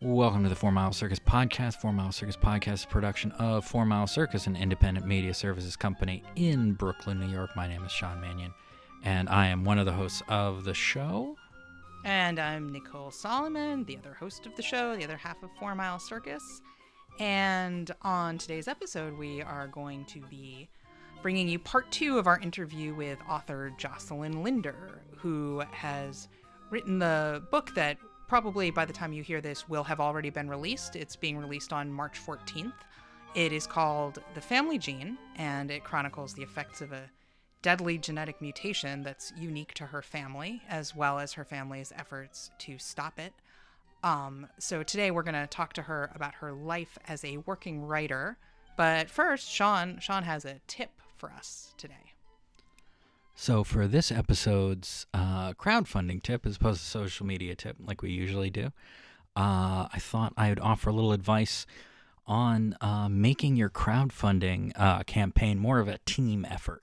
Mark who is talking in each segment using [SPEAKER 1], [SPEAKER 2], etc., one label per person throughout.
[SPEAKER 1] Welcome to the Four Mile Circus Podcast. Four Mile Circus Podcast is production of Four Mile Circus, an independent media services company in Brooklyn, New York. My name is Sean Mannion, and I am one of the hosts of the show.
[SPEAKER 2] And I'm Nicole Solomon, the other host of the show, the other half of Four Mile Circus. And on today's episode, we are going to be bringing you part two of our interview with author Joselin Linder, who has written the book that probably by the time you hear this will have already been released. It's being released on March 14th. It is called The Family Gene, and it chronicles the effects of a deadly genetic mutation that's unique to her family, as well as her family's efforts to stop it. Um, so today we're going to talk to her about her life as a working writer. But first, Sean, Sean has a tip for us today.
[SPEAKER 1] So, for this episode's uh, crowdfunding tip, as opposed to social media tip, like we usually do, uh, I thought I would offer a little advice on uh, making your crowdfunding uh, campaign more of a team effort.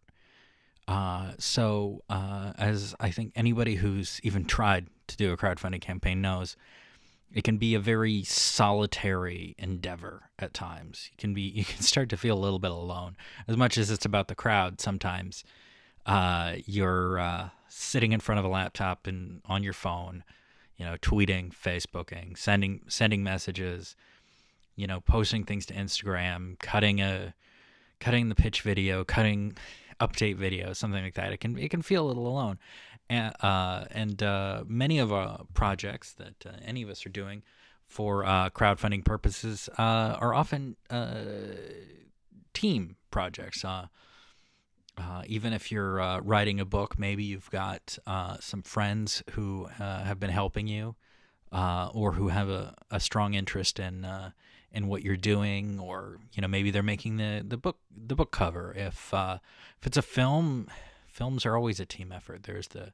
[SPEAKER 1] Uh, so, uh, as I think anybody who's even tried to do a crowdfunding campaign knows, it can be a very solitary endeavor at times. You can be you can start to feel a little bit alone, as much as it's about the crowd. Sometimes uh, you're uh, sitting in front of a laptop and on your phone, you know, tweeting, Facebooking, sending sending messages, you know, posting things to Instagram, cutting a cutting the pitch video, cutting update video, something like that. It can it can feel a little alone, and uh, and uh, many of our projects that uh, any of us are doing for uh, crowdfunding purposes uh, are often uh, team projects. Uh, even if you're uh, writing a book, maybe you've got uh, some friends who uh, have been helping you, uh, or who have a, a strong interest in uh, in what you're doing, or you know maybe they're making the, the book the book cover. If if it's a film, films are always a team effort. There's the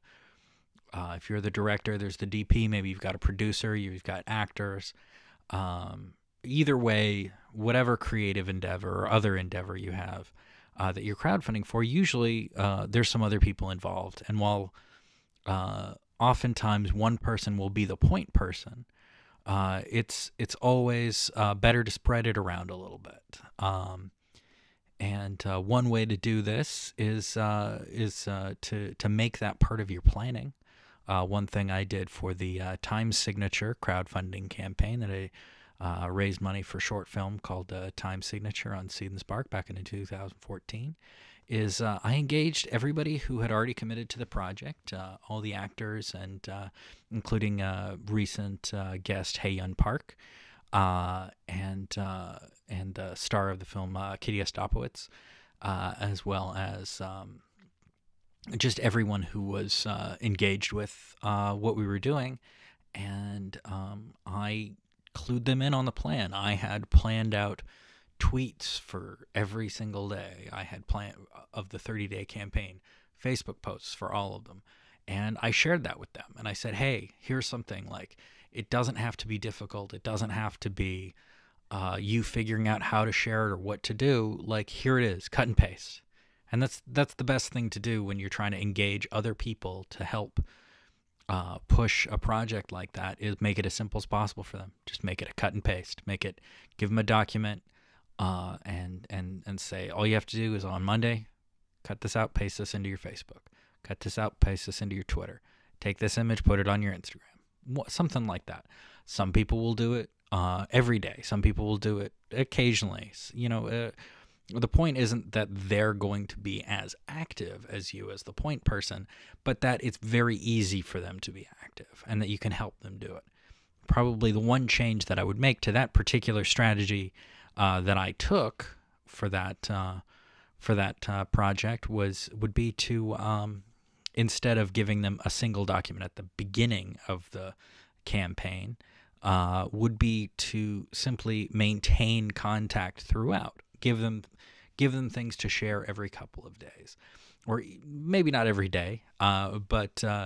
[SPEAKER 1] if you're the director, there's the DP. Maybe you've got a producer, you've got actors. Um, either way, whatever creative endeavor or other endeavor you have uh, that you're crowdfunding for, usually uh, there's some other people involved. And while uh, oftentimes one person will be the point person, uh, it's it's always uh, better to spread it around a little bit. Um, and uh, one way to do this is is to to make that part of your planning. one thing I did for the Time Signature crowdfunding campaign that I uh, raised money for a short film called uh, Time Signature on Seed and Spark back in 2014. Is uh, I engaged everybody who had already committed to the project, uh, all the actors, and uh, including recent uh, guest Hae-Yeon Park, and and the star of the film Kitty Ostapowicz, as well as um, just everyone who was engaged with what we were doing, and um, I clued them in on the plan. I had planned out tweets for every single day. I had planned of the 30 day campaign, Facebook posts for all of them. And I shared that with them. And I said, hey, here's something like it doesn't have to be difficult. It doesn't have to be uh, you figuring out how to share it or what to do. Like here it is, cut and paste. And that's that's the best thing to do when you're trying to engage other people to help uh, push a project like that is make it as simple as possible for them. Just make it a cut and paste. Make it give them a document, uh, and and and say all you have to do is on Monday, cut this out, paste this into your Facebook. Cut this out, paste this into your Twitter. Take this image, put it on your Instagram. What, Something like that. Some people will do it uh, every day. Some people will do it occasionally. You know uh, the point isn't that they're going to be as active as you as the point person, but that it's very easy for them to be active and that you can help them do it. Probably the one change that I would make to that particular strategy uh, that I took for that uh, for that uh, project was would be to um, instead of giving them a single document at the beginning of the campaign, uh, would be to simply maintain contact throughout give them give them things to share every couple of days, or maybe not every day, uh, but uh,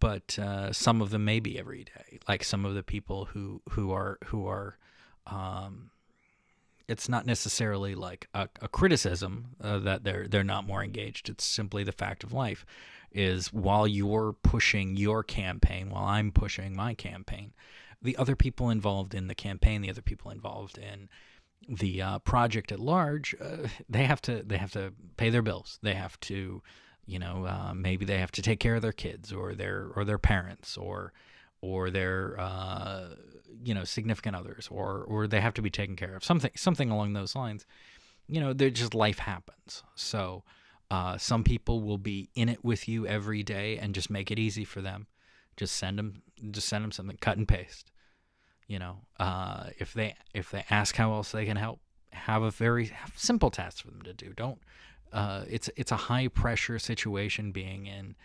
[SPEAKER 1] but uh, some of them maybe every day. Like some of the people who who are who are. Um, it's not necessarily like a, a criticism uh, that they're they're not more engaged. It's simply the fact of life. Is while you're pushing your campaign, while I'm pushing my campaign, the other people involved in the campaign, the other people involved in the uh, project at large, uh, they have to they have to pay their bills. They have to, you know, uh, maybe they have to take care of their kids or their or their parents or or their uh, you know significant others or or they have to be taken care of something something along those lines. You know, they're just life happens. So uh, some people will be in it with you every day and just make it easy for them. Just send them just send them something, cut and paste. You know, uh, if they if they ask how else they can help, have a very simple task for them to do. Don't. Uh, it's it's a high pressure situation being in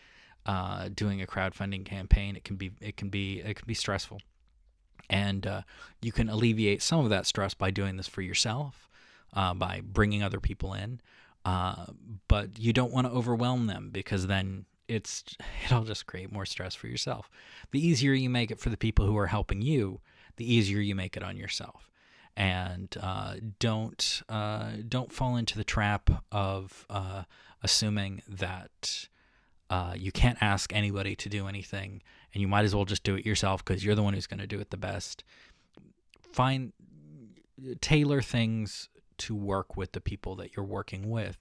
[SPEAKER 1] uh, doing a crowdfunding campaign. It can be it can be it can be stressful, and uh, you can alleviate some of that stress by doing this for yourself, uh, by bringing other people in. Uh, but you don't want to overwhelm them because then it's it'll just create more stress for yourself. The easier you make it for the people who are helping you, the easier you make it on yourself. And uh, don't uh, don't fall into the trap of uh, assuming that uh, you can't ask anybody to do anything, and you might as well just do it yourself because you're the one who's going to do it the best. Find tailor things to work with the people that you're working with,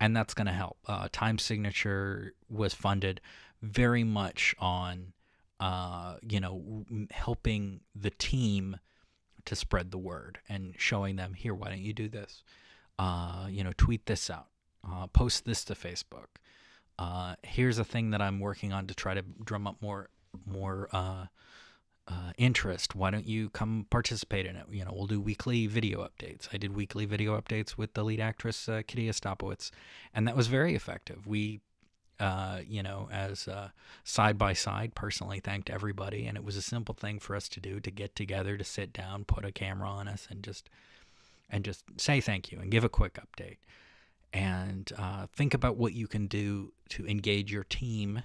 [SPEAKER 1] and that's going to help. Uh, Time Signature was funded very much on uh, you know, helping the team to spread the word and showing them here, why don't you do this? Uh, you know, tweet this out, uh, post this to Facebook. Uh, here's a thing that I'm working on to try to drum up more more uh, uh, interest. Why don't you come participate in it? You know, we'll do weekly video updates. I did weekly video updates with the lead actress uh, Kitty Ostapowicz, and that was very effective. We uh, you know, as uh, side by side, personally thanked everybody. And it was a simple thing for us to do to get together, to sit down, put a camera on us, and just and just say thank you and give a quick update. And uh, think about what you can do to engage your team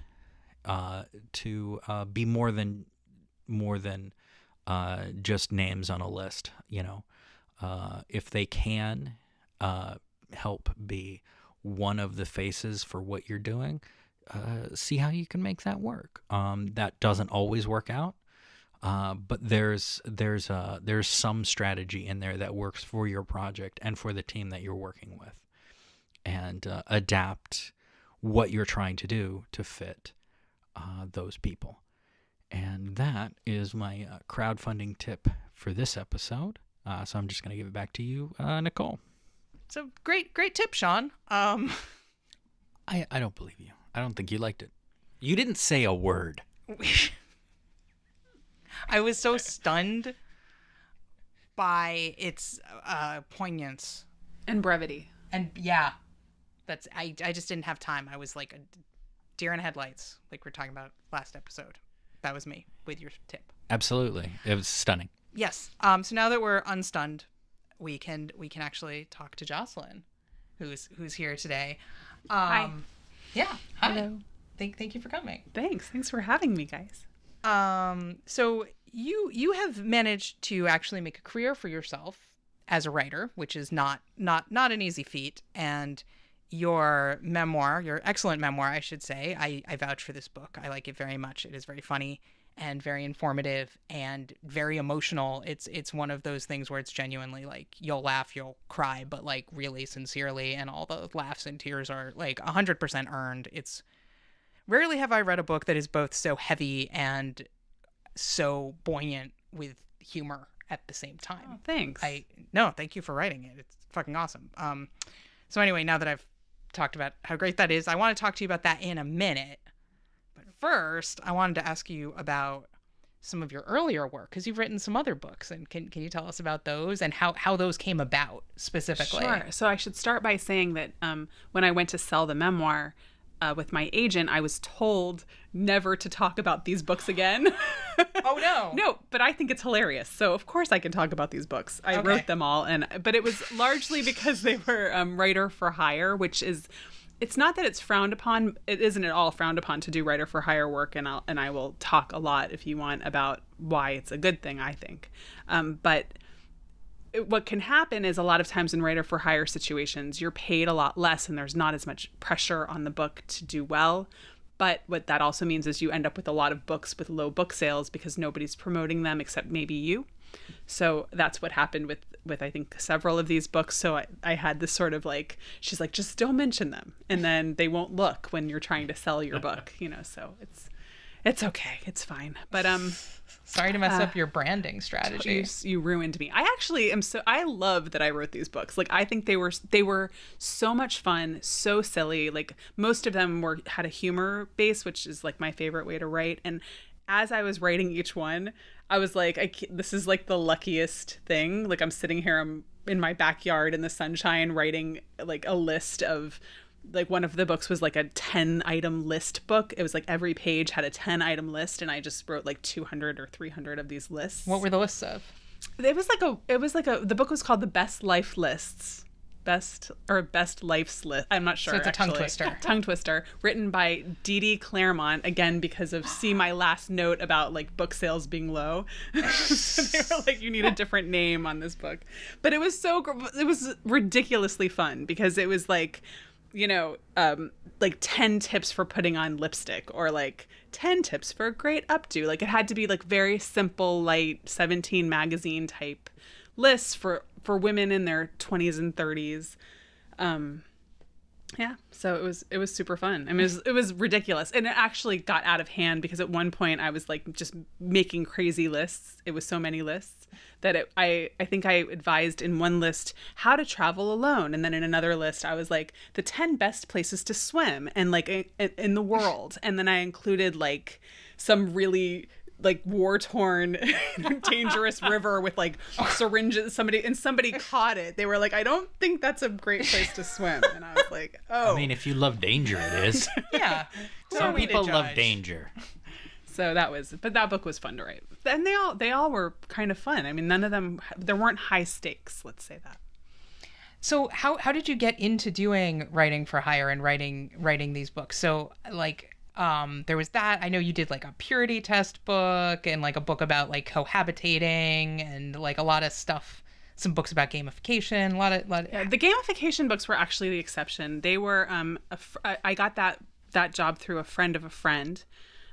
[SPEAKER 1] uh, to uh, be more than more than uh, just names on a list. You know, if they can help be one of the faces for what you're doing, uh, see how you can make that work. Um, that doesn't always work out, uh, but there's there's uh, there's some strategy in there that works for your project and for the team that you're working with, and uh, adapt what you're trying to do to fit uh, those people. And that is my uh, crowdfunding tip for this episode. so I'm just going to give it back to you, Nicole.
[SPEAKER 2] So great, great tip, Sean. Um,
[SPEAKER 1] I I don't believe you. I don't think you liked it. You didn't say a word.
[SPEAKER 2] I was so stunned by its uh, poignance
[SPEAKER 3] and brevity.
[SPEAKER 2] And yeah, that's I. I just didn't have time. I was like a deer in headlights, like we are talking about last episode. That was me with your tip.
[SPEAKER 1] Absolutely, it was stunning.
[SPEAKER 2] Yes. Um. So now that we're unstunned, we can we can actually talk to Joselin, who's who's here today. Um,
[SPEAKER 3] hi.
[SPEAKER 2] Yeah. Hi. Hello. Thank thank you for coming.
[SPEAKER 3] Thanks. Thanks for having me, guys.
[SPEAKER 2] Um. So you you have managed to actually make a career for yourself as a writer, which is not not not an easy feat, and your memoir, your excellent memoir, I should say. I, I vouch for this book. I like it very much. It is very funny and very informative and very emotional. It's it's one of those things where it's genuinely like you'll laugh, you'll cry, but like really sincerely, and all the laughs and tears are like hundred percent earned. It's rarely have I read a book that is both so heavy and so buoyant with humor at the same time.
[SPEAKER 3] Oh, thanks.
[SPEAKER 2] I no, thank you for writing it. It's fucking awesome. Um, so anyway, now that I've talked about how great that is, I want to talk to you about that in a minute first, I wanted to ask you about some of your earlier work because you've written some other books and can, can you tell us about those and how, how those came about specifically?
[SPEAKER 3] Sure. So i should start by saying that um, when i went to sell the memoir uh, with my agent i was told never to talk about these books again.
[SPEAKER 2] Oh no.
[SPEAKER 3] No but i think it's hilarious. So of course i can talk about these books. I okay. wrote them all and but it was largely because they were um, writer for hire which is it's not that it's frowned upon. It isn't at all frowned upon to do writer for hire work, and I'll and I will talk a lot if you want about why it's a good thing. I think, um, but what can happen is a lot of times in writer for hire situations, you're paid a lot less, and there's not as much pressure on the book to do well. but what that also means is you end up with a lot of books with low book sales because nobody's promoting them except maybe you. So that's what happened with with I think several of these books. So I, I had this sort of like she's like just don't mention them, and then they won't look when you're trying to sell your book, you know. So it's it's okay, it's fine. But um,
[SPEAKER 2] sorry to mess uh, up your branding strategy.
[SPEAKER 3] You, you ruined me. I actually am so I love that I wrote these books. Like I think they were they were so much fun, so silly. Like most of them were had a humor base, which is like my favorite way to write. And as I was writing each one, I was like, I, this is like the luckiest thing. Like I'm sitting here, I'm in my backyard in the sunshine, writing like a list of like one of the books was like a 10 item list book. It was like every page had a 10 item list and I just wrote like 200 or 300 of these lists.
[SPEAKER 2] What were the lists of?
[SPEAKER 3] It was like a it was like a the book was called The Best Life Lists best or best life's list. I'm not sure.
[SPEAKER 2] So it's a actually. tongue twister.
[SPEAKER 3] tongue twister, written by Dee Dee Claremont again because of see my last note about like book sales being low. so they were like, you need a different name on this book, but it was so it was ridiculously fun because it was like you know, um, like 10 tips for putting on lipstick or like 10 tips for a great updo. Like it had to be like very simple, light 17 magazine type lists for for women in their 20s and 30s. Um, yeah, so it was it was super fun. I mean, it was, it was ridiculous, and it actually got out of hand because at one point I was like just making crazy lists. It was so many lists that it, I I think I advised in one list how to travel alone, and then in another list I was like the ten best places to swim and like in, in the world, and then I included like some really like war torn dangerous river with like syringes somebody and somebody caught it. They were like i don't think that's a great place to swim. And i was like oh.
[SPEAKER 1] i mean if you love danger it is.
[SPEAKER 2] Yeah.
[SPEAKER 1] Some people love danger.
[SPEAKER 3] So that was but that book was fun to write. And they all they all were kind of fun. I mean none of them there weren't high stakes let's say that.
[SPEAKER 2] So how how did you get into doing writing for hire and writing writing these books? So like um there was that. I know you did like a purity test book and like a book about like cohabitating and like a lot of stuff some books about gamification a lot of, lot of...
[SPEAKER 3] Yeah, the gamification books were actually the exception. They were um fr- I got that that job through a friend of a friend.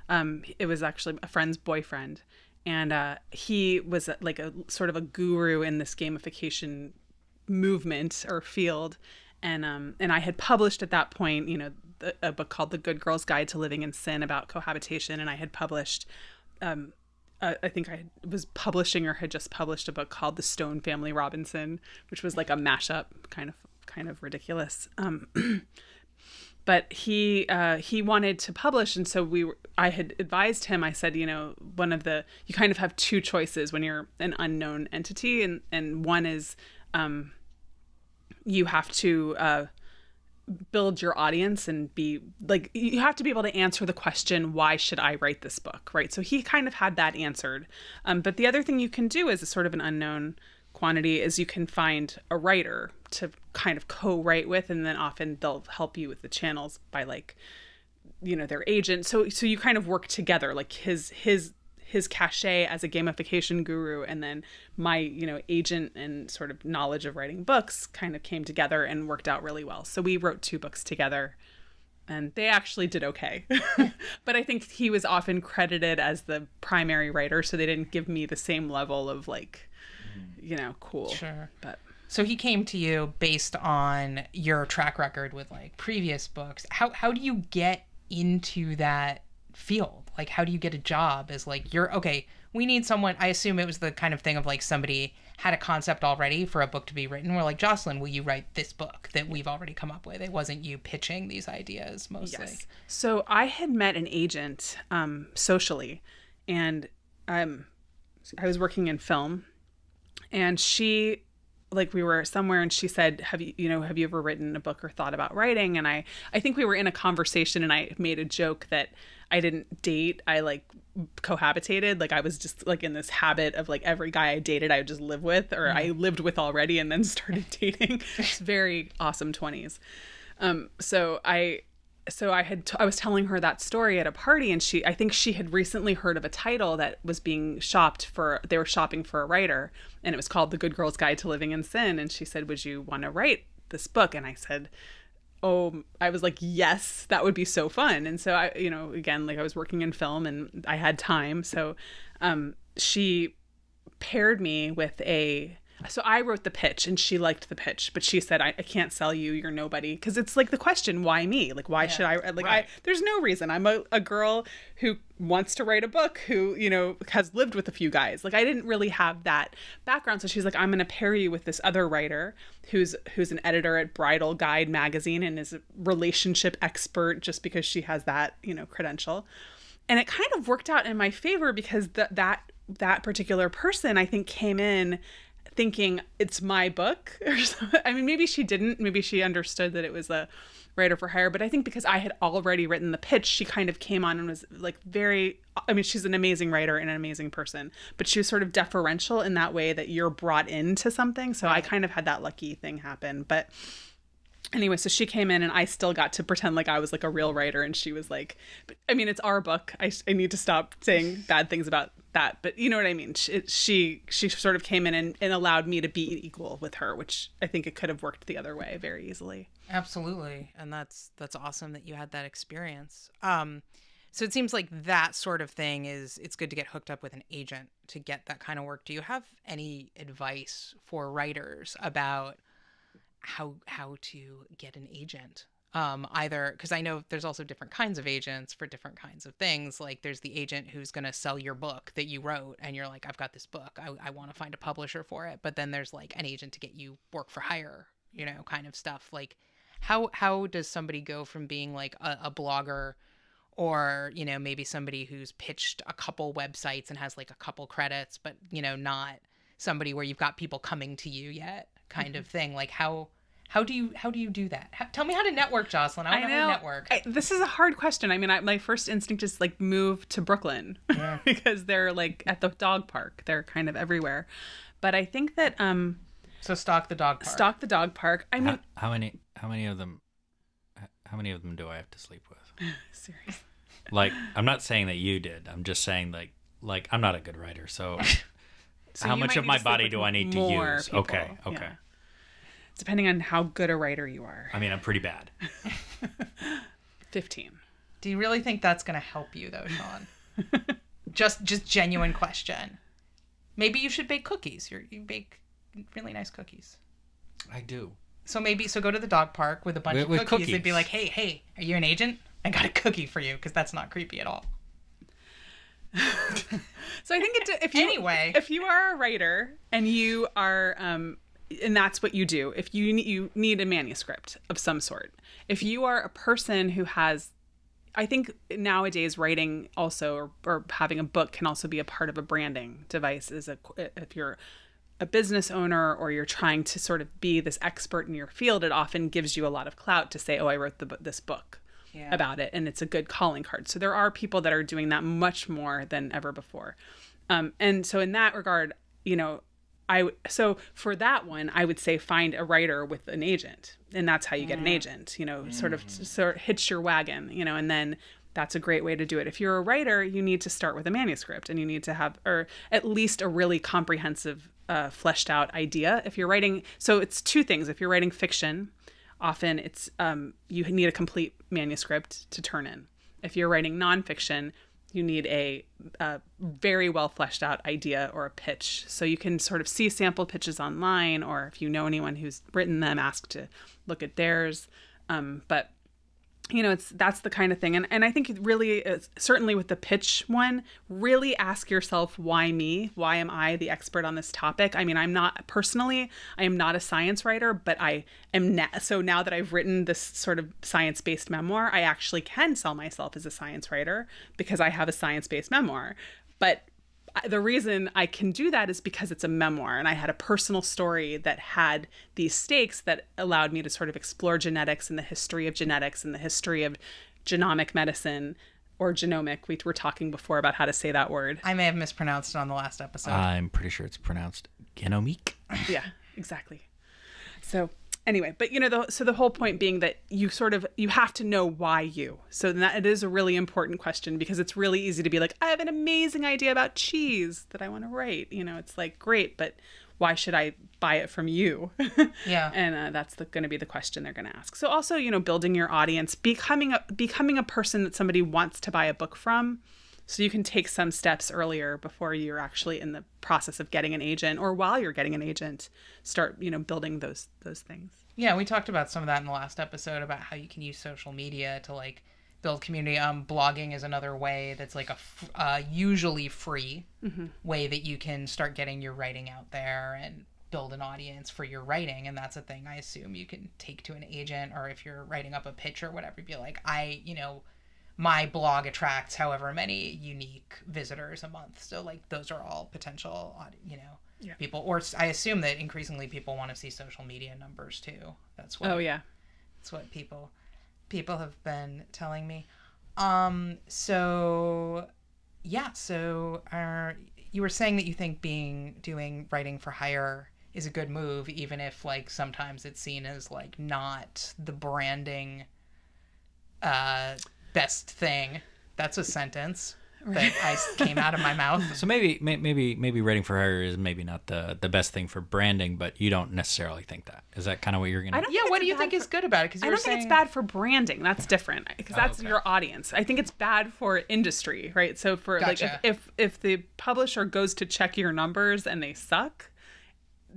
[SPEAKER 3] Um it was actually a friend's boyfriend. And uh he was like a sort of a guru in this gamification movement or field. And um and I had published at that point you know a book called The Good Girl's Guide to Living in Sin about cohabitation, and I had published. Um, uh, I think I was publishing or had just published a book called The Stone Family Robinson, which was like a mashup, kind of kind of ridiculous. Um, but he uh, he wanted to publish, and so we were, I had advised him. I said, you know, one of the you kind of have two choices when you're an unknown entity, and and one is um, you have to uh, build your audience and be like you have to be able to answer the question why should i write this book? Right? So he kind of had that answered. Um, but the other thing you can do as a sort of an unknown quantity is you can find a writer to kind of co-write with and then often they'll help you with the channels by like you know their agent. So so you kind of work together like his his his cachet as a gamification guru and then my you know agent and sort of knowledge of writing books kind of came together and worked out really well. So we wrote two books together and they actually did okay. But i think he was often credited as the primary writer so they didn't give me the same level of like mm. you know cool.
[SPEAKER 2] Sure.
[SPEAKER 3] But
[SPEAKER 2] so he came to you based on your track record with like previous books. How how do you get into that field? Like how do you get a job Is like you're okay we need someone i assume it was the kind of thing of like somebody had a concept already for a book to be written. We're like joselin will you write this book that we've already come up with? It wasn't you pitching these ideas mostly. Yes.
[SPEAKER 3] so i had met an agent um, socially and um, i was working in film and she like we were somewhere and she said have you you know have you ever written a book or thought about writing and i i think we were in a conversation and i made a joke that I didn't date. I like cohabitated. Like I was just like in this habit of like every guy I dated I would just live with or mm. I lived with already and then started dating. it's very awesome 20s. Um so I so I had t- I was telling her that story at a party and she I think she had recently heard of a title that was being shopped for they were shopping for a writer and it was called The Good Girl's Guide to Living in Sin and she said would you want to write this book and I said oh, I was like, yes, that would be so fun. And so I, you know, again, like I was working in film and I had time. So um, she paired me with a so I wrote the pitch and she liked the pitch, but she said, I, I can't sell you. You're nobody. Because it's like the question, why me? Like, why yeah, should I? Like, right. I, there's no reason. I'm a, a girl who wants to write a book, who, you know, has lived with a few guys. Like, I didn't really have that background. So she's like, I'm going to pair you with this other writer who's, who's an editor at Bridal Guide magazine and is a relationship expert just because she has that, you know, credential. And it kind of worked out in my favor because that, that, that particular person I think came in thinking it's my book or something. I mean, maybe she didn't. Maybe she understood that it was a writer for hire. But I think because I had already written the pitch, she kind of came on and was like very. I mean, she's an amazing writer and an amazing person, but she was sort of deferential in that way that you're brought into something. So I kind of had that lucky thing happen. But anyway, so she came in and I still got to pretend like I was like a real writer and she was like, I mean, it's our book. I, I need to stop saying bad things about that, but you know what I mean. She she, she sort of came in and, and allowed me to be equal with her, which I think it could have worked the other way very easily.
[SPEAKER 2] Absolutely, and that's that's awesome that you had that experience. Um, so it seems like that sort of thing is it's good to get hooked up with an agent to get that kind of work. Do you have any advice for writers about how how to get an agent? Um, either because I know there's also different kinds of agents for different kinds of things. Like there's the agent who's going to sell your book that you wrote, and you're like, I've got this book, I, I want to find a publisher for it. But then there's like an agent to get you work for hire, you know, kind of stuff. Like how how does somebody go from being like a, a blogger? or you know maybe somebody who's pitched a couple websites and has like a couple credits but you know not somebody where you've got people coming to you yet kind of thing like how how do you how do you do that? How, tell me how to network, Joselin. I, I know. network.
[SPEAKER 3] I, this is a hard question. I mean, I, my first instinct is like move to Brooklyn yeah. because they're like at the dog park. They're kind of everywhere. But I think that um
[SPEAKER 2] so stock the dog park.
[SPEAKER 3] Stock the dog park. I mean,
[SPEAKER 1] how, how many how many of them how many of them do I have to sleep with?
[SPEAKER 3] Seriously.
[SPEAKER 1] Like, I'm not saying that you did. I'm just saying like like I'm not a good writer, so, so how much of my body do I need to use? People. Okay, okay. Yeah
[SPEAKER 3] depending on how good a writer you are.
[SPEAKER 1] I mean, I'm pretty bad.
[SPEAKER 3] 15.
[SPEAKER 2] Do you really think that's going to help you though, Sean? just just genuine question. Maybe you should bake cookies. You're, you bake really nice cookies.
[SPEAKER 1] I do.
[SPEAKER 2] So maybe so go to the dog park with a bunch with, of cookies. cookies. They'd be like, "Hey, hey, are you an agent? I got a cookie for you," because that's not creepy at all.
[SPEAKER 3] so I think it, if you
[SPEAKER 2] anyway,
[SPEAKER 3] if you are a writer and you are um, and that's what you do. If you you need a manuscript of some sort. If you are a person who has i think nowadays writing also or, or having a book can also be a part of a branding device is a if you're a business owner or you're trying to sort of be this expert in your field it often gives you a lot of clout to say oh i wrote the, this book yeah. about it and it's a good calling card. So there are people that are doing that much more than ever before. Um, and so in that regard you know I so for that one, I would say find a writer with an agent, and that's how you get an mm. agent. You know, sort of mm. sort of hitch your wagon. You know, and then that's a great way to do it. If you're a writer, you need to start with a manuscript, and you need to have or at least a really comprehensive, uh, fleshed out idea. If you're writing, so it's two things. If you're writing fiction, often it's um, you need a complete manuscript to turn in. If you're writing nonfiction, you need a, a, very well fleshed out idea or a pitch. So you can sort of see sample pitches online, or if you know anyone who's written them, ask to look at theirs. Um, but you know it's that's the kind of thing. And, and i think really certainly with the pitch one really ask yourself why me? Why am i the expert on this topic? I mean i'm not personally i am not a science writer but i am na- so now that i've written this sort of science-based memoir i actually can sell myself as a science writer because i have a science-based memoir. But the reason I can do that is because it's a memoir and I had a personal story that had these stakes that allowed me to sort of explore genetics and the history of genetics and the history of genomic medicine or genomic. We were talking before about how to say that word.
[SPEAKER 2] I may have mispronounced it on the last episode.
[SPEAKER 1] I'm pretty sure it's pronounced genomic.
[SPEAKER 3] yeah, exactly. So anyway but you know the, so the whole point being that you sort of you have to know why you so that it is a really important question because it's really easy to be like i have an amazing idea about cheese that i want to write you know it's like great but why should I buy it from you?
[SPEAKER 2] Yeah.
[SPEAKER 3] and uh, that's going to be the question they're going to ask. So also, you know, building your audience, becoming a becoming a person that somebody wants to buy a book from, so you can take some steps earlier before you're actually in the process of getting an agent, or while you're getting an agent, start you know building those those things.
[SPEAKER 2] Yeah, we talked about some of that in the last episode about how you can use social media to like build community. Um, blogging is another way that's like a f- uh, usually free way that you can start getting your writing out there and build an audience for your writing. And that's a thing I assume you can take to an agent or if you're writing up a pitch or whatever, be like, I, you know, my blog attracts however many unique visitors a month. So like those are all potential, you know.
[SPEAKER 3] Yeah.
[SPEAKER 2] People, or I assume that increasingly people want to see social media numbers too. That's what
[SPEAKER 3] Oh yeah,
[SPEAKER 2] that's what people people have been telling me. Um so yeah, so uh, you were saying that you think being doing writing for hire is a good move even if like sometimes it's seen as like not the branding uh best thing. That's a sentence that I came out of my mouth.
[SPEAKER 1] So maybe may- maybe maybe writing for hire is maybe not the the best thing for branding, but you don't necessarily think that. Is that kind of what you're gonna?
[SPEAKER 3] I don't
[SPEAKER 2] Yeah, what do you think
[SPEAKER 3] for-
[SPEAKER 2] is good about it? Because
[SPEAKER 3] I don't
[SPEAKER 2] were
[SPEAKER 3] think it's bad for branding. That's different because that's
[SPEAKER 1] okay.
[SPEAKER 3] your audience. I think it's bad for industry, right? So for
[SPEAKER 2] Gotcha.
[SPEAKER 3] like if, if if the publisher goes to check your numbers and they suck,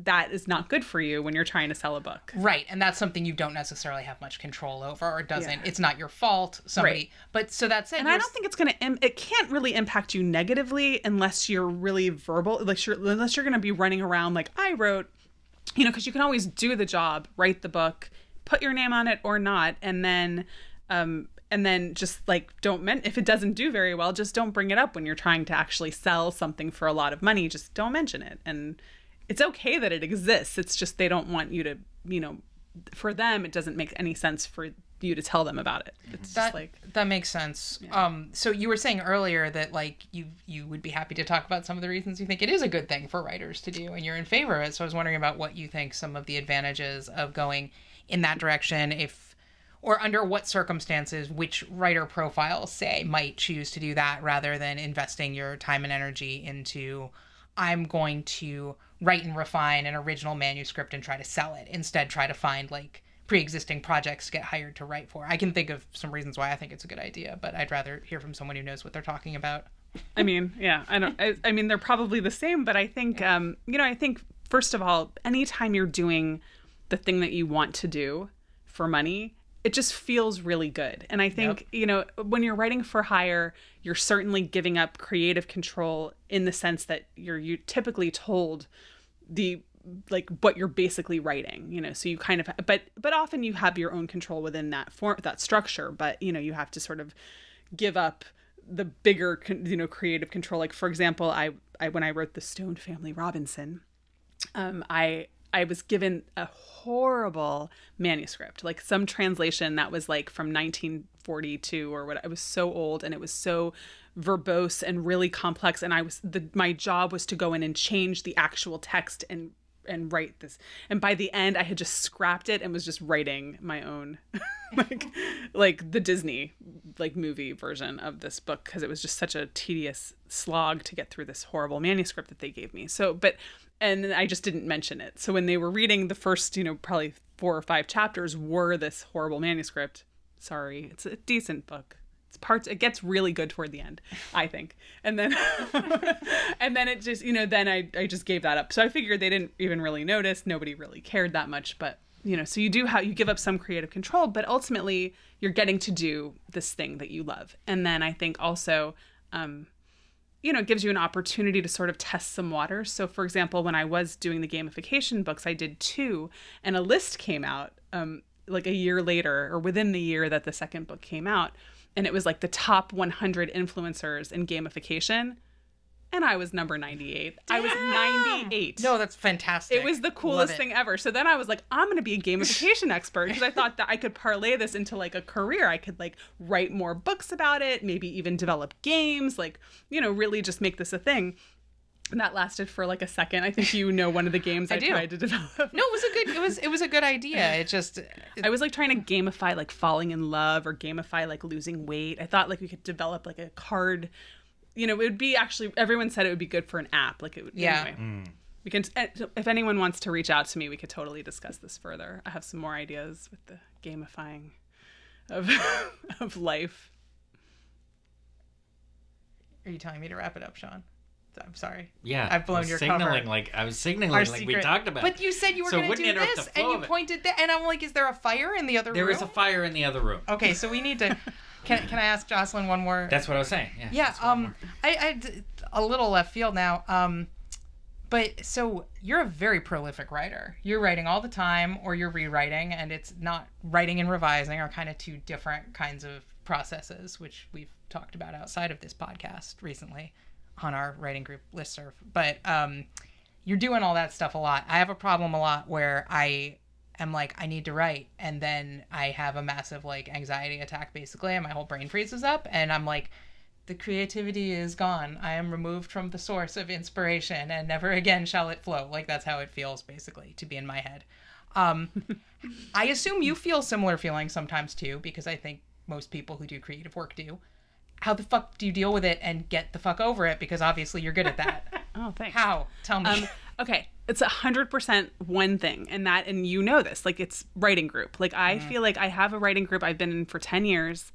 [SPEAKER 3] that is not good for you when you're trying to sell a book.
[SPEAKER 2] Right, and that's something you don't necessarily have much control over, or doesn't.
[SPEAKER 3] Yeah.
[SPEAKER 2] It's not your fault. Somebody,
[SPEAKER 3] Right.
[SPEAKER 2] but so that's it.
[SPEAKER 3] And I don't think it's going to Im- it can't really impact you negatively unless you're really verbal like you're, unless you're going to be running around like I wrote you know because you can always do the job write the book put your name on it or not and then um and then just like don't men- if it doesn't do very well just don't bring it up when you're trying to actually sell something for a lot of money just don't mention it and it's okay that it exists it's just they don't want you to you know for them it doesn't make any sense for you to tell them about it it's
[SPEAKER 2] that
[SPEAKER 3] just like
[SPEAKER 2] that makes sense. Um, so you were saying earlier that like you you would be happy to talk about some of the reasons you think it is a good thing for writers to do, and you're in favor of it. So I was wondering about what you think some of the advantages of going in that direction, if or under what circumstances which writer profiles say might choose to do that rather than investing your time and energy into I'm going to write and refine an original manuscript and try to sell it. Instead, try to find like pre-existing projects to get hired to write for. I can think of some reasons why I think it's a good idea, but I'd rather hear from someone who knows what they're talking about.
[SPEAKER 3] I mean, yeah, I don't. I, I mean, they're probably the same, but I think, um, you know, I think first of all, anytime you're doing the thing that you want to do for money, it just feels really good. And I think, you know, when you're writing for hire, you're certainly giving up creative control in the sense that you're you typically told the like what you're basically writing you know so you kind of but but often you have your own control within that form that structure but you know you have to sort of give up the bigger you know creative control like for example i i when i wrote the stone family robinson um i i was given a horrible manuscript like some translation that was like from 1942 or what it was so old and it was so verbose and really complex and i was the my job was to go in and change the actual text and and write this. And by the end i had just scrapped it and was just writing my own like like the disney like movie version of this book because it was just such a tedious slog to get through this horrible manuscript that they gave me. So but and i just didn't mention it. So when they were reading the first you know probably four or five chapters were this horrible manuscript. Sorry it's a decent book parts it gets really good toward the end i think. And then and then it just you know then I, I just gave that up. So i figured they didn't even really notice. Nobody really cared that much but you know so you do how you give up some creative control but ultimately you're getting to do this thing that you love. And then i think also um you know, it gives you an opportunity to sort of test some waters. So, for example, when I was doing the gamification books, I did two, and a list came out um, like a year later or within the year that the second book came out. And it was like the top 100 influencers in gamification. And I was number 98. I was 98.
[SPEAKER 2] No, that's fantastic.
[SPEAKER 3] It was the coolest thing ever. So then I was like, I'm going to be a gamification expert because I thought that I could parlay this into like a career. I could like write more books about it, maybe even develop games, like, you know, really just make this a thing. And that lasted for like a second. I think you know one of the games I,
[SPEAKER 2] do.
[SPEAKER 3] tried to develop.
[SPEAKER 2] No, it was a good. It was it was a good idea. It just
[SPEAKER 3] I was like trying to gamify like falling in love or gamify like losing weight. I thought like we could develop like a card. You know, it would be actually everyone said it would be good for an app. Like it would
[SPEAKER 2] Yeah.
[SPEAKER 3] anyway. we can eh, if anyone wants to reach out to me we could totally discuss this further i have some more ideas with the gamifying of of life
[SPEAKER 2] Are you telling me to wrap it up, Sean? I'm sorry.
[SPEAKER 1] Yeah,
[SPEAKER 2] I've blown
[SPEAKER 1] I was
[SPEAKER 2] your
[SPEAKER 1] signaling
[SPEAKER 2] cover.
[SPEAKER 1] like I was signaling
[SPEAKER 2] Our
[SPEAKER 1] like we talked about.
[SPEAKER 2] But you said you were
[SPEAKER 1] So
[SPEAKER 2] going to do this, and you pointed there, and I'm like, is there a fire in the other
[SPEAKER 1] there
[SPEAKER 2] room?
[SPEAKER 1] There is a fire in the other room.
[SPEAKER 2] Okay, so we need to. Can Can I ask Joselin one more?
[SPEAKER 1] That's what I was saying. Yeah.
[SPEAKER 2] yeah. Um. I, I a little left field now. Um, but so you're a very prolific writer. You're writing all the time, or you're rewriting, and it's not writing and revising are kind of two different kinds of processes, which we've talked about outside of this podcast recently on our writing group listserv. But um, you're doing all that stuff a lot. I have a problem a lot where I am like, I need to write, and then I have a massive like anxiety attack basically, and my whole brain freezes up, and I'm like, the creativity is gone. I am removed from the source of inspiration, and never again shall it flow. Like that's how it feels basically to be in my head. Um, I assume you feel similar feelings sometimes too, because I think most people who do creative work do. How the fuck do you deal with it and get the fuck over it? Because obviously you're good at that.
[SPEAKER 3] oh thanks
[SPEAKER 2] How? Tell me.
[SPEAKER 3] Um, okay, it's a hundred percent one thing, and that, and you know this, like it's writing group. Like I feel like I have a writing group I've been in for ten years,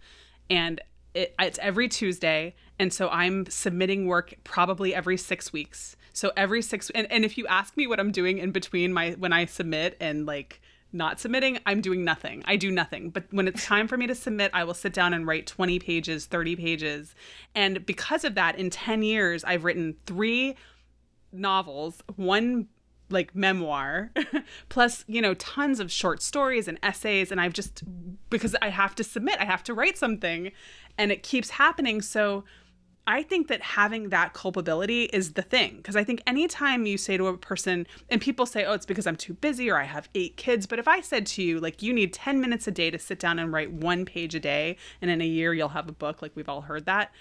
[SPEAKER 3] and it, it's every Tuesday, and so I'm submitting work probably every six weeks. So every six, and, and if you ask me what I'm doing in between my when I submit and like not submitting, I'm doing nothing. I do nothing. But when it's time for me to submit, I will sit down and write 20 pages, 30 pages. And because of that, in 10 years, I've written three novels, one like memoir, plus, you know, tons of short stories and essays. And I've just, because I have to submit, I have to write something, and it keeps happening. So I think that having that culpability is the thing. Because I think anytime you say to a person, and people say, oh, it's because I'm too busy or I have eight kids. But if I said to you, like, you need 10 minutes a day to sit down and write one page a day, and in a year you'll have a book, like we've all heard that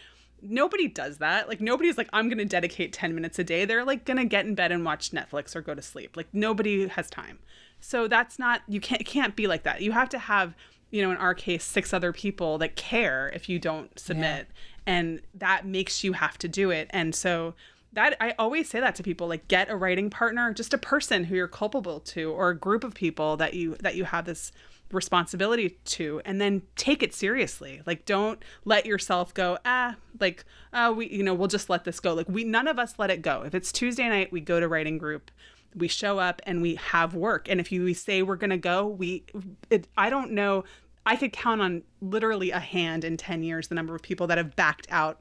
[SPEAKER 3] nobody does that. Like nobody's like I'm going to dedicate 10 minutes a day. They're like going to get in bed and watch Netflix or go to sleep. Like nobody has time. So that's not you can't can't be like that. You have to have, you know, in our case six other people that care if you don't submit and that makes you have to do it. And so that I always say that to people like get a writing partner, just a person who you're culpable to or a group of people that you that you have this responsibility to and then take it seriously. Like don't let yourself go ah like uh we you know we'll just let this go. Like we none of us let it go. If it's tuesday night we go to writing group we show up and we have work. And if you we say we're gonna go we it, i don't know i could count on literally a hand in 10 years the number of people that have backed out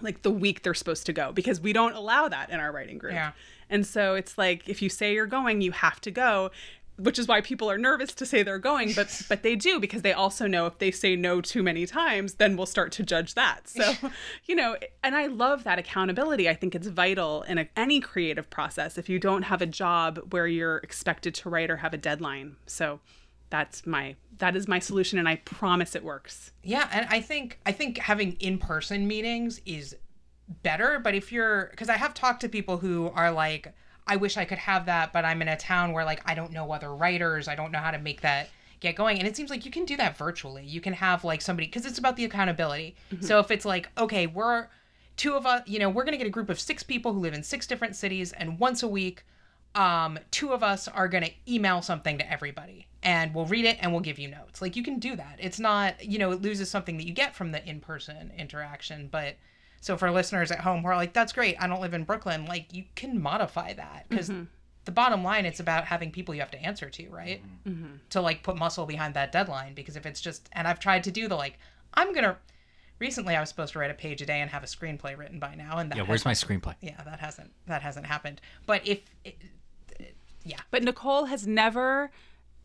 [SPEAKER 3] like the week they're supposed to go because we don't allow that in our writing group.
[SPEAKER 2] Yeah.
[SPEAKER 3] and so it's like if you say you're going you have to go which is why people are nervous to say they're going but but they do because they also know if they say no too many times then we'll start to judge that. So you know and i love that accountability. I think it's vital in a, any creative process if you don't have a job where you're expected to write or have a deadline. So that's my that is my solution and i promise it works
[SPEAKER 2] Yeah, and I think I think having in-person meetings is better, but if you're cuz I have talked to people who are like I wish I could have that, but I'm in a town where like I don't know other writers, I don't know how to make that get going. And it seems like you can do that virtually. You can have like somebody cuz it's about the accountability. So if it's like, okay, we're two of us, you know, we're going to get a group of 6 people who live in 6 different cities and once a week um, two of us are going to email something to everybody and we'll read it and we'll give you notes. Like you can do that. It's not, you know, it loses something that you get from the in person interaction. But so for listeners at home who are like, that's great, I don't live in Brooklyn, like you can modify that because mm-hmm. the bottom line, it's about having people you have to answer to, right? Mm-hmm. Mm-hmm. To like put muscle behind that deadline. Because if it's just, and I've tried to do the like, I'm going to, recently I was supposed to write a page a day and have a screenplay written by now. And that
[SPEAKER 1] Yeah, where's my screenplay?
[SPEAKER 2] yeah, that hasn't, that hasn't happened. But if, it, yeah.
[SPEAKER 3] But Nicole has never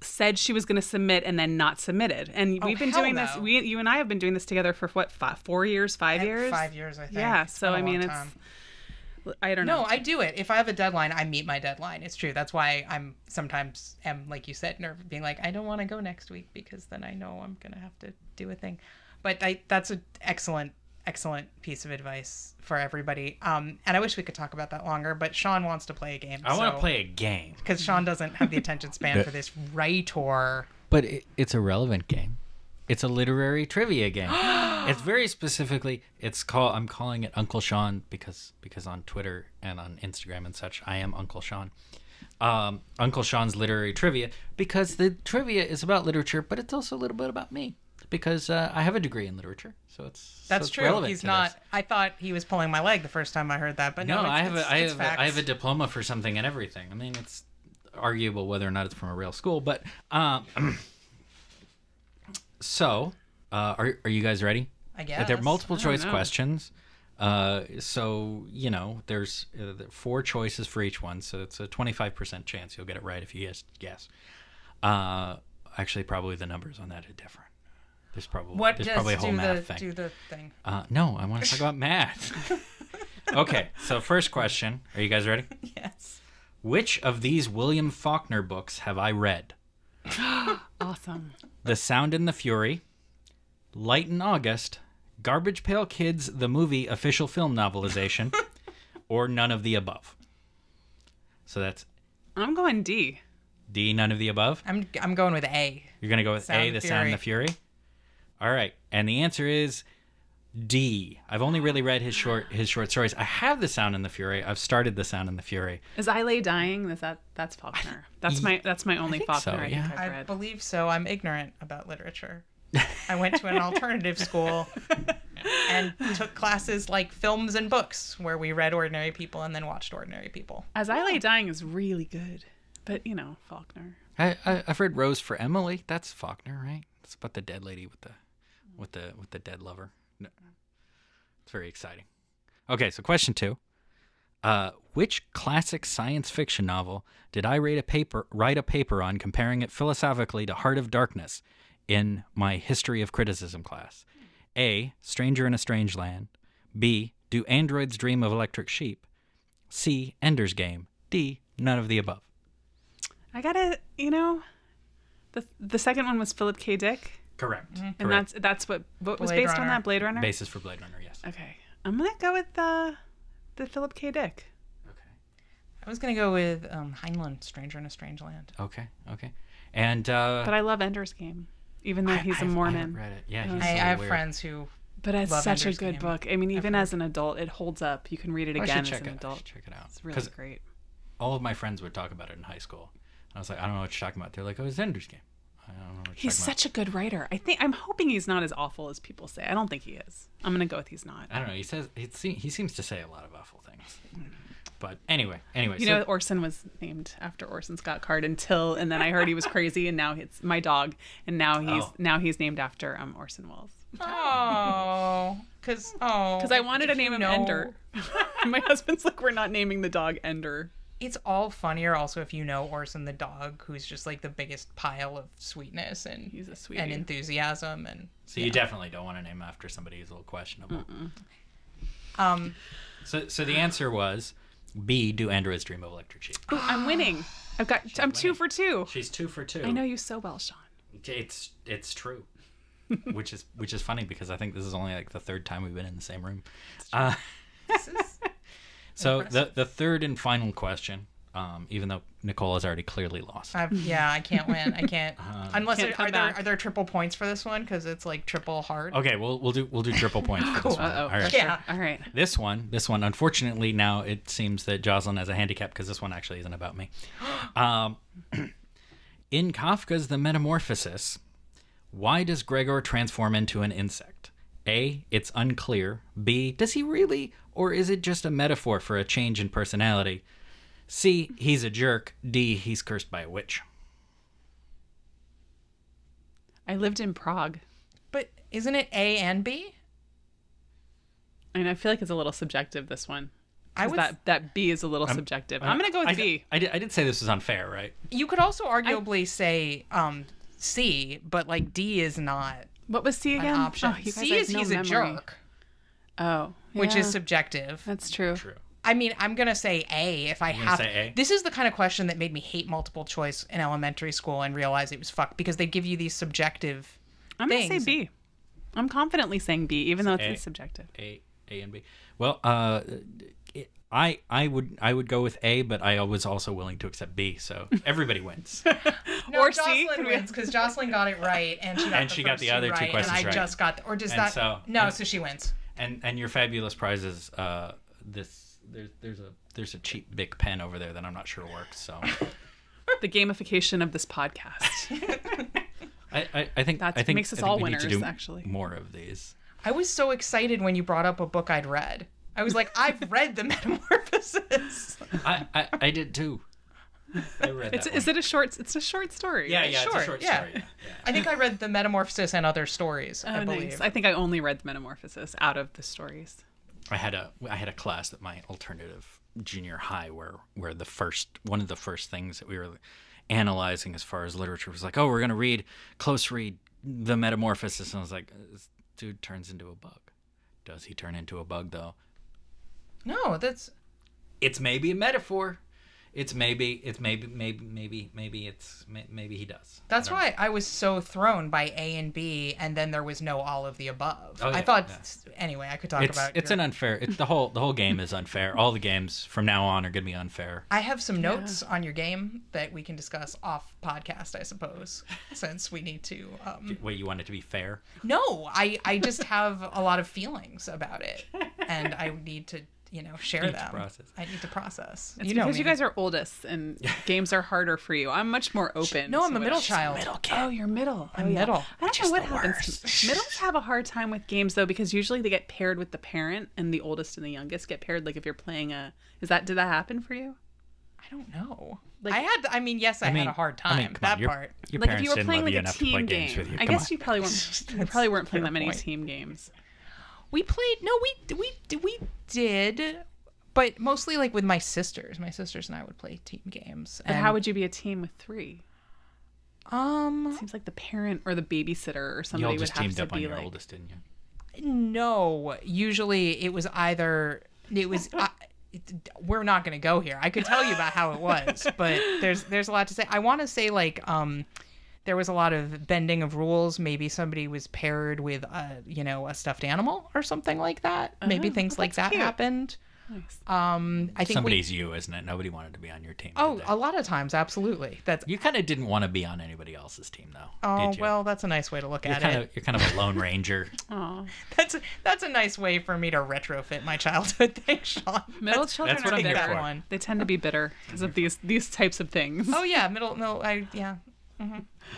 [SPEAKER 3] said she was going to submit and then not submitted. And oh, we've been doing this.
[SPEAKER 2] no.
[SPEAKER 3] We, you and I have been doing this together for what, five, four years, five years?
[SPEAKER 2] Five years, I think.
[SPEAKER 3] Yeah.
[SPEAKER 2] It's
[SPEAKER 3] So I mean, it's.
[SPEAKER 2] time.
[SPEAKER 3] I don't know.
[SPEAKER 2] No, I do it. If I have a deadline, I meet my deadline. It's true. That's why I'm sometimes am like you said, nerve being like, I don't want to go next week because then I know I'm gonna have to do a thing. But I, that's an excellent, excellent piece of advice for everybody. Um, and I wish we could talk about that longer, but Sean wants to play a game.
[SPEAKER 1] I want to play a game,
[SPEAKER 2] because Sean doesn't have the attention span for this writer.
[SPEAKER 1] but it, it's a relevant game. It's a literary trivia game. it's very specifically. It's called. I'm calling it Uncle Sean because because on Twitter and on Instagram and such, I am Uncle Sean. Um, Uncle Sean's literary trivia because the trivia is about literature, but it's also a little bit about me because uh, I have a degree in literature, so it's so
[SPEAKER 2] That's
[SPEAKER 1] it's
[SPEAKER 2] true.
[SPEAKER 1] relevant
[SPEAKER 2] He's not.
[SPEAKER 1] this.
[SPEAKER 2] I thought he was pulling my leg the first time I heard that, but no,
[SPEAKER 1] No,
[SPEAKER 2] it's,
[SPEAKER 1] I have
[SPEAKER 2] it's,
[SPEAKER 1] a I
[SPEAKER 2] it's
[SPEAKER 1] have a, I have a diploma for something and everything. I mean, it's arguable whether or not it's from a real school, but um, so uh, are are you guys ready?
[SPEAKER 2] I guess.
[SPEAKER 1] there
[SPEAKER 3] are multiple
[SPEAKER 1] choice
[SPEAKER 3] know.
[SPEAKER 1] questions. Uh, so you know, there's uh, four choices for each one, so it's a 25% chance you'll get it right if you guess. guess. Uh, actually, probably the numbers on that are different. There's probably
[SPEAKER 2] What
[SPEAKER 1] there's probably a whole math
[SPEAKER 2] the
[SPEAKER 1] thing.
[SPEAKER 2] do the thing?
[SPEAKER 1] Uh, no, I want to talk about math. okay, so first question. Are you guys ready?
[SPEAKER 2] Yes.
[SPEAKER 1] Which of these William Faulkner books have I read?
[SPEAKER 3] Awesome.
[SPEAKER 1] The Sound and the Fury, Light in August, Garbage Pail Kids, the movie official film novelization, or none of the above. So that's
[SPEAKER 3] I'm going D.
[SPEAKER 1] D, none of the above.
[SPEAKER 2] I'm I'm going with A.
[SPEAKER 1] You're going to go with
[SPEAKER 2] Sound
[SPEAKER 1] A, The Sound and the Fury? All right. And the answer is D. I've only really read his short his short stories. I have The Sound and the Fury. I've started The Sound and the Fury.
[SPEAKER 3] Is I Lay Dying? Is that that's Faulkner? That's my that's my only
[SPEAKER 1] think so,
[SPEAKER 3] Faulkner I,
[SPEAKER 1] yeah.
[SPEAKER 3] think I've
[SPEAKER 2] I
[SPEAKER 3] read.
[SPEAKER 2] believe so. I'm ignorant about literature. I went to an alternative school and took classes like films and books where we read ordinary people and then watched ordinary people.
[SPEAKER 3] As I Lay oh. Dying is really good, but you know Faulkner.
[SPEAKER 1] I, I I've read Rose for Emily. That's Faulkner, right? It's about the dead lady with the with the with the dead lover. No. It's very exciting. Okay, so question two. Uh, which classic science fiction novel did I write a paper write a paper on comparing it philosophically to Heart of Darkness in my history of criticism class? A. Stranger in a Strange Land. B. Do androids dream of electric sheep? C. Ender's Game. D. None of the above.
[SPEAKER 3] I gotta, you know, the the second one was Philip K. Dick,
[SPEAKER 1] Correct.
[SPEAKER 3] and that's that's what what was
[SPEAKER 2] Blade
[SPEAKER 3] based on that Blade Runner.
[SPEAKER 1] Basis for Blade Runner, yes.
[SPEAKER 3] Okay, I'm gonna go with the the Philip K. Dick.
[SPEAKER 1] Okay.
[SPEAKER 2] I was gonna go with um, Heinlein, Stranger in a Strange Land.
[SPEAKER 1] Okay. Okay. And uh,
[SPEAKER 3] But I love Ender's Game, even though
[SPEAKER 1] I-
[SPEAKER 3] he's
[SPEAKER 1] I
[SPEAKER 3] a
[SPEAKER 1] haven't- I
[SPEAKER 3] Mormon.
[SPEAKER 1] haven't read it. Yeah,
[SPEAKER 3] I
[SPEAKER 1] he's
[SPEAKER 2] I,
[SPEAKER 1] so
[SPEAKER 2] I have
[SPEAKER 1] weird.
[SPEAKER 2] friends who.
[SPEAKER 3] But it's
[SPEAKER 2] Love
[SPEAKER 3] such
[SPEAKER 2] Ender's
[SPEAKER 3] a good
[SPEAKER 2] Game.
[SPEAKER 3] book. I mean, even
[SPEAKER 2] heard.
[SPEAKER 3] as an adult, it holds up. You can read it
[SPEAKER 1] I
[SPEAKER 3] again as an
[SPEAKER 1] it.
[SPEAKER 3] Adult.
[SPEAKER 1] should check it out.
[SPEAKER 3] It's really
[SPEAKER 1] 'Cause
[SPEAKER 3] great.
[SPEAKER 1] all of my friends would talk about it in high school. And I was like, I don't know what you're talking about. They're like, oh, it's Ender's Game. I don't know what you're
[SPEAKER 3] He's such a good writer. I think I'm hoping he's not as awful as people say. I don't think he is. I'm gonna go with he's not.
[SPEAKER 1] I don't know. He says he, seems to say a lot of awful things. But anyway, anyway.
[SPEAKER 3] You
[SPEAKER 1] so,
[SPEAKER 3] know, Orson was named after Orson Scott Card until, and then I heard he was crazy, and now it's my dog, and now he's
[SPEAKER 1] Oh.
[SPEAKER 3] now he's named after um Orson Welles.
[SPEAKER 2] Oh, because oh,
[SPEAKER 3] Because I wanted to name him
[SPEAKER 2] know-
[SPEAKER 3] Ender. my husband's like, we're not naming the dog Ender.
[SPEAKER 2] It's all funnier also if you know Orson the dog, who's just like the biggest pile of sweetness and
[SPEAKER 3] He's a sweetie.
[SPEAKER 2] and enthusiasm and
[SPEAKER 1] so you definitely don't want to name after somebody who's a little questionable.
[SPEAKER 2] um.
[SPEAKER 1] So, so the answer was B. Do androids dream of electric sheep?
[SPEAKER 3] Ooh, I'm winning. I've got. I'm two for two.
[SPEAKER 1] She's two for two.
[SPEAKER 3] I know you so well, Sean.
[SPEAKER 1] It's it's true, which is which is funny because I think this is only like the third time we've been in the same room. Uh,
[SPEAKER 2] This is
[SPEAKER 1] so the
[SPEAKER 2] Impressive.
[SPEAKER 1] the third and final question, um, even though Nicole has already clearly lost.
[SPEAKER 2] I've, yeah, I can't win. I can't unless
[SPEAKER 3] Can't
[SPEAKER 2] there,
[SPEAKER 3] come
[SPEAKER 2] are there are there triple points for this one because it's like triple hard.
[SPEAKER 1] Okay, we'll we'll do we'll do triple points for this one. All right.
[SPEAKER 2] Yeah.
[SPEAKER 3] All right.
[SPEAKER 1] This one, this one, unfortunately, now it seems that Joselin has a handicap because this one actually isn't about me. Um, in Kafka's The Metamorphosis, why does Gregor transform into an insect? A. It's unclear. B. Does he really, or is it just a metaphor for a change in personality? C. He's a jerk. D. He's cursed by a witch.
[SPEAKER 3] I lived in Prague,
[SPEAKER 2] But isn't it A and B?
[SPEAKER 3] and I feel like it's a little subjective. This one.
[SPEAKER 2] I
[SPEAKER 3] 'Cause
[SPEAKER 2] would.
[SPEAKER 3] that that B is a little subjective. I'm gonna go with
[SPEAKER 1] I,
[SPEAKER 3] B.
[SPEAKER 1] I did, I did say this was unfair, right?
[SPEAKER 2] You could also arguably say um C, but like D is not
[SPEAKER 3] What was C
[SPEAKER 2] an
[SPEAKER 3] again?
[SPEAKER 2] option.
[SPEAKER 3] Oh, you guys
[SPEAKER 2] C
[SPEAKER 3] have
[SPEAKER 2] is
[SPEAKER 3] no
[SPEAKER 2] he's
[SPEAKER 3] memory.
[SPEAKER 2] a jerk,
[SPEAKER 3] Oh,
[SPEAKER 2] which is subjective.
[SPEAKER 3] that's true.
[SPEAKER 1] True.
[SPEAKER 2] I mean, I'm gonna say A if I
[SPEAKER 1] gonna
[SPEAKER 2] have.
[SPEAKER 1] say A?
[SPEAKER 2] This is the kind of question that made me hate multiple choice in elementary school and realize it was fucked because they give you these subjective.
[SPEAKER 3] I'm gonna say B. I'm confidently saying B, even though it's,
[SPEAKER 1] A.
[SPEAKER 3] subjective.
[SPEAKER 1] A, A, and B. Well, uh, it, I I would I would go with A, but I was also willing to accept B. So everybody wins.
[SPEAKER 2] No,
[SPEAKER 3] Or
[SPEAKER 2] Joselin
[SPEAKER 3] could we-
[SPEAKER 2] wins because Joselin got it right, and she got
[SPEAKER 1] And
[SPEAKER 2] the
[SPEAKER 1] she got
[SPEAKER 2] first
[SPEAKER 1] the other two
[SPEAKER 2] right,
[SPEAKER 1] questions
[SPEAKER 2] and I
[SPEAKER 1] right.
[SPEAKER 2] just got. or does
[SPEAKER 1] And
[SPEAKER 2] that?
[SPEAKER 1] so-
[SPEAKER 2] no,
[SPEAKER 1] and-
[SPEAKER 2] so she wins.
[SPEAKER 1] and and your fabulous prizes. Uh, this there's there's a there's a cheap big pen over there that I'm not sure works. So
[SPEAKER 3] The gamification of this podcast.
[SPEAKER 1] I I, I think
[SPEAKER 3] That
[SPEAKER 1] I think
[SPEAKER 3] makes us
[SPEAKER 1] I think
[SPEAKER 3] all
[SPEAKER 1] we need to
[SPEAKER 3] winners,
[SPEAKER 1] do
[SPEAKER 3] actually.
[SPEAKER 1] more of these.
[SPEAKER 2] I was so excited when you brought up a book I'd read. I was like, I've read the Metamorphosis.
[SPEAKER 1] I, I I did too. I read
[SPEAKER 3] It's
[SPEAKER 1] that
[SPEAKER 3] is
[SPEAKER 1] one.
[SPEAKER 3] it a short? It's a short story.
[SPEAKER 1] Yeah,
[SPEAKER 3] right?
[SPEAKER 1] yeah, it's a short
[SPEAKER 2] yeah.
[SPEAKER 1] story. Yeah.
[SPEAKER 2] I think I read the Metamorphosis and other stories. Oh, I
[SPEAKER 3] Oh,
[SPEAKER 2] believe.
[SPEAKER 3] nice. I think I only read the Metamorphosis out of the stories.
[SPEAKER 1] I had a I had a class at my alternative junior high where where the first one of the first things that we were analyzing as far as literature was like, oh, we're gonna read close read the Metamorphosis, and I was like, this dude turns into a bug. Does he turn into a bug though?
[SPEAKER 2] No, that's
[SPEAKER 1] It's maybe a metaphor. It's maybe it's maybe maybe maybe maybe it's maybe he does.
[SPEAKER 2] that's
[SPEAKER 1] I don't
[SPEAKER 2] why I was so thrown by A and B, and then there was no all of the above.
[SPEAKER 1] Oh,
[SPEAKER 2] I thought
[SPEAKER 1] yeah.
[SPEAKER 2] anyway. I could talk
[SPEAKER 1] It's
[SPEAKER 2] about.
[SPEAKER 1] it's
[SPEAKER 2] your-
[SPEAKER 1] an unfair. It's the whole the whole game is unfair. All the games from now on are gonna be unfair.
[SPEAKER 2] I have some notes on your game that we can discuss off podcast, I suppose, since we need to. Um,
[SPEAKER 1] Wait, you want it to be fair?
[SPEAKER 2] no, I I just have a lot of feelings about it, and I need to you know share
[SPEAKER 1] Need to
[SPEAKER 2] them.
[SPEAKER 1] process.
[SPEAKER 2] I need to process.
[SPEAKER 3] It's
[SPEAKER 2] you know
[SPEAKER 3] because you guys are oldest and games are harder for you. I'm much more open.
[SPEAKER 2] No, I'm
[SPEAKER 3] to
[SPEAKER 2] a
[SPEAKER 3] what-
[SPEAKER 2] middle child.
[SPEAKER 3] Oh, you're middle.
[SPEAKER 2] I'm
[SPEAKER 3] oh, yeah.
[SPEAKER 2] middle,
[SPEAKER 3] I don't
[SPEAKER 2] which
[SPEAKER 3] know
[SPEAKER 2] is
[SPEAKER 3] what
[SPEAKER 2] the
[SPEAKER 3] happens.
[SPEAKER 2] worst.
[SPEAKER 3] Middles have a hard time with games though because usually they get paired with the parent, and the oldest and the youngest get paired. Like if you're playing a, is that did that happen for you?
[SPEAKER 2] I don't know.
[SPEAKER 3] Like-
[SPEAKER 2] I had. I mean, yes, I,
[SPEAKER 1] I mean,
[SPEAKER 2] had a hard
[SPEAKER 1] I
[SPEAKER 2] time.
[SPEAKER 1] mean,
[SPEAKER 2] that
[SPEAKER 1] on, your,
[SPEAKER 2] part.
[SPEAKER 1] Your
[SPEAKER 3] Like if
[SPEAKER 1] parents
[SPEAKER 3] you were
[SPEAKER 1] didn't
[SPEAKER 3] playing like
[SPEAKER 1] you
[SPEAKER 3] a
[SPEAKER 1] enough play
[SPEAKER 3] team
[SPEAKER 1] games
[SPEAKER 3] game.
[SPEAKER 1] with you.
[SPEAKER 3] I guess
[SPEAKER 1] on.
[SPEAKER 3] you probably weren't. you probably weren't playing that many
[SPEAKER 2] point.
[SPEAKER 3] team games.
[SPEAKER 2] We played. No, we we we did, but mostly like with my sisters. My sisters and I would play team games.
[SPEAKER 3] But
[SPEAKER 2] and,
[SPEAKER 3] how would you be a team with three?
[SPEAKER 2] um
[SPEAKER 3] Seems like the parent or the babysitter or
[SPEAKER 1] You
[SPEAKER 3] somebody
[SPEAKER 1] all
[SPEAKER 3] would
[SPEAKER 1] just
[SPEAKER 3] have
[SPEAKER 1] teamed
[SPEAKER 3] to
[SPEAKER 1] up on
[SPEAKER 3] be
[SPEAKER 1] your
[SPEAKER 3] like.
[SPEAKER 1] oldest, didn't you?
[SPEAKER 2] no? Usually it was either it was. I, it, we're not going to go here. I could tell you about how it was, but there's there's a lot to say. I want to say like um there was a lot of bending of rules. Maybe somebody was paired with a you know a stuffed animal or something like that. Maybe
[SPEAKER 3] Oh,
[SPEAKER 2] things
[SPEAKER 3] well,
[SPEAKER 2] like that
[SPEAKER 3] cute.
[SPEAKER 2] happened.
[SPEAKER 3] Nice.
[SPEAKER 2] Um, I think we,
[SPEAKER 1] Somebody's you, isn't it? Nobody wanted to be on your team.
[SPEAKER 2] Oh, a lot of times, absolutely. That's
[SPEAKER 1] you kind of didn't want to be on anybody else's team, though.
[SPEAKER 2] oh
[SPEAKER 1] did you?
[SPEAKER 2] well, that's a nice way to look
[SPEAKER 1] you're
[SPEAKER 2] at
[SPEAKER 1] kind
[SPEAKER 2] it.
[SPEAKER 1] of you're kind of a lone ranger.
[SPEAKER 3] Aw.
[SPEAKER 2] That's that's a nice way for me to retrofit my childhood. Thanks, Sean.
[SPEAKER 3] Middle
[SPEAKER 2] That's-
[SPEAKER 3] children
[SPEAKER 1] that's what
[SPEAKER 3] are
[SPEAKER 1] I'm there
[SPEAKER 3] bitter.
[SPEAKER 2] One.
[SPEAKER 3] They tend to be bitter because of these these types of things.
[SPEAKER 2] Oh yeah, middle middle. I yeah.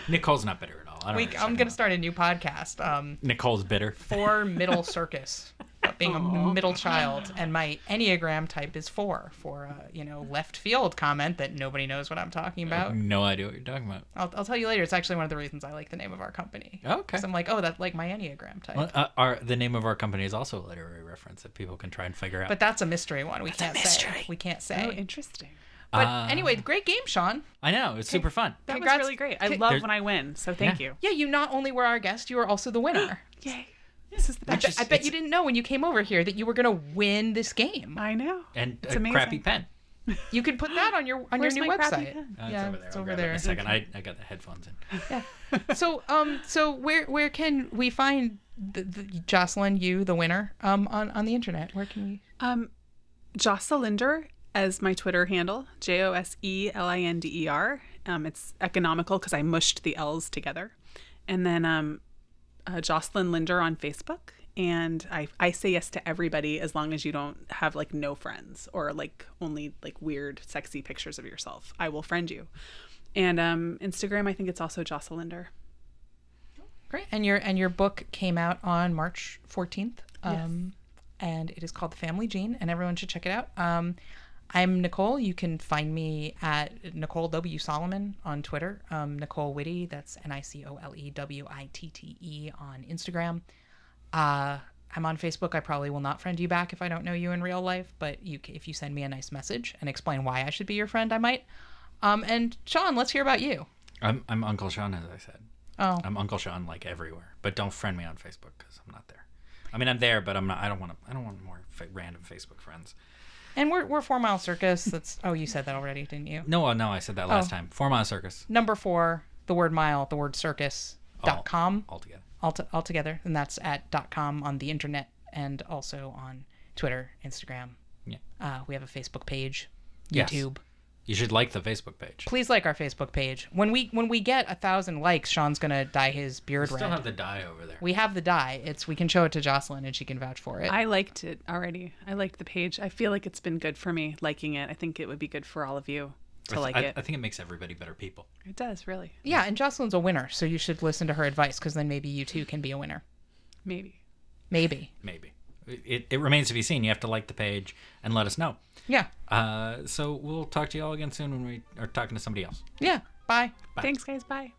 [SPEAKER 1] Nicole's not bitter at all. I don't
[SPEAKER 2] we,
[SPEAKER 1] know
[SPEAKER 2] I'm gonna start a new podcast. Um,
[SPEAKER 1] Nicole's bitter.
[SPEAKER 2] for middle circus. about Being a middle child, and my enneagram type is four for uh, you know left field comment that nobody knows what I'm talking about.
[SPEAKER 1] No idea what you're talking about.
[SPEAKER 2] I'll, I'll tell you later. It's actually one of the reasons I like the name of our company.
[SPEAKER 1] Okay.
[SPEAKER 2] Because I'm like, oh, that's like my enneagram type.
[SPEAKER 1] Well, uh, our the name of our company is also a literary reference that people can try and figure out.
[SPEAKER 2] But that's a mystery one. We can't say. We can't say.
[SPEAKER 3] Oh, interesting.
[SPEAKER 2] But
[SPEAKER 1] Uh,
[SPEAKER 2] anyway, great game, Sean.
[SPEAKER 1] I know it's super fun.
[SPEAKER 3] That
[SPEAKER 2] Congrats.
[SPEAKER 3] was really great. I love
[SPEAKER 1] There's-
[SPEAKER 3] when I win, so thank
[SPEAKER 1] Yeah.
[SPEAKER 3] you.
[SPEAKER 2] Yeah, you not only were our guest, you were also the winner.
[SPEAKER 3] Yay. This is the
[SPEAKER 2] I,
[SPEAKER 3] best.
[SPEAKER 2] bet- I bet
[SPEAKER 1] it's-
[SPEAKER 2] you didn't know when you came over here that you were gonna win this game.
[SPEAKER 3] I know.
[SPEAKER 1] And
[SPEAKER 3] It's
[SPEAKER 1] a
[SPEAKER 3] amazing.
[SPEAKER 1] crappy pen.
[SPEAKER 2] You could put that on your on
[SPEAKER 3] Where's
[SPEAKER 2] your new
[SPEAKER 3] my crappy
[SPEAKER 2] website.
[SPEAKER 3] pen?
[SPEAKER 1] Uh,
[SPEAKER 2] yeah,
[SPEAKER 1] it's over there.
[SPEAKER 2] it's
[SPEAKER 1] I'll
[SPEAKER 2] over
[SPEAKER 1] grab it in
[SPEAKER 2] there.
[SPEAKER 1] a second. I, I got the headphones in. Yeah.
[SPEAKER 2] so um so where where can we find the, the Joselin you the winner um on on the internet? Where can we?
[SPEAKER 3] Um, Joselinder as my Twitter handle, J O S E L I N D E R. Um, it's economical because I mushed the L's together. And then um, uh, Joselin Linder on Facebook. And I, I say yes to everybody as long as you don't have like no friends or like only like weird, sexy pictures of yourself. I will friend you. And um, Instagram, I think it's also Joselin Linder.
[SPEAKER 2] Great. And your and your book came out on March 14th. Um and it is called The Family Gene and everyone should check it out. Um I'm Nicole. You can find me at Nicole W. Solomon on Twitter. Um, Nicole Witte, that's N I C O L E W I T T E on Instagram. Uh, I'm on Facebook. I probably will not friend you back if I don't know you in real life, but you, if you send me a nice message and explain why I should be your friend, I might. Um, and Sean, let's hear about you.
[SPEAKER 1] I'm I'm Uncle Sean, as I said.
[SPEAKER 2] Oh,
[SPEAKER 1] I'm Uncle Sean like everywhere, but don't friend me on Facebook because I'm not there. I mean, I'm there, but I'm not. I don't want to. I don't want more fa- random Facebook friends.
[SPEAKER 2] And we're we're Four Mile Circus. That's oh, you said that already, didn't you?
[SPEAKER 1] No, uh, no, I said that last
[SPEAKER 2] Oh.
[SPEAKER 1] time. Four Mile Circus
[SPEAKER 2] Number four, the word mile, the word circus dot com.
[SPEAKER 1] altogether.
[SPEAKER 2] all, t- all together and that's at dot com on the internet and also on twitter instagram
[SPEAKER 1] Yeah.
[SPEAKER 2] Uh, we have a Facebook page,
[SPEAKER 1] Yes.
[SPEAKER 2] YouTube.
[SPEAKER 1] You should like the Facebook page.
[SPEAKER 2] Please like our Facebook page. When we when we get a thousand likes, Sean's gonna dye his beard we
[SPEAKER 1] Still
[SPEAKER 2] red.
[SPEAKER 1] have the dye over there.
[SPEAKER 2] we have the dye. It's we can show it to Joselin and she can vouch for it.
[SPEAKER 3] I liked it already. I liked the page. I feel like it's been good for me liking it. I think it would be good for all of you
[SPEAKER 1] I
[SPEAKER 3] to
[SPEAKER 1] th-
[SPEAKER 3] like
[SPEAKER 1] I,
[SPEAKER 3] it.
[SPEAKER 1] I think it makes everybody better people.
[SPEAKER 3] It does, really.
[SPEAKER 2] yeah, and Joselin's a winner, so you should listen to her advice because then maybe you too can be a winner.
[SPEAKER 3] Maybe.
[SPEAKER 2] Maybe.
[SPEAKER 1] Maybe. It, it remains to be seen. You have to like the page and let us know.
[SPEAKER 2] Yeah.
[SPEAKER 1] Uh, so we'll talk to you all again soon when we are talking to somebody else.
[SPEAKER 2] Yeah. Bye.
[SPEAKER 1] Bye.
[SPEAKER 3] Thanks, guys. Bye.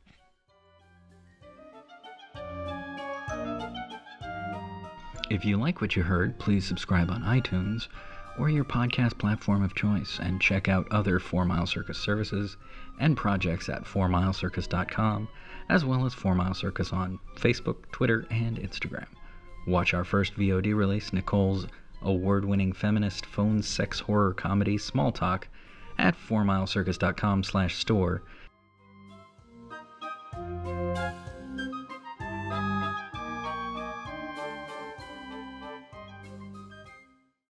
[SPEAKER 1] If you like what you heard, please subscribe on iTunes or your podcast platform of choice and check out other 4 Mile Circus services and projects at 4milecircus.com as well as 4 Mile Circus on Facebook, Twitter, and Instagram. Watch our first VOD release, Nicole's award-winning feminist phone sex horror comedy Small Talk at 4milecircus.com slash store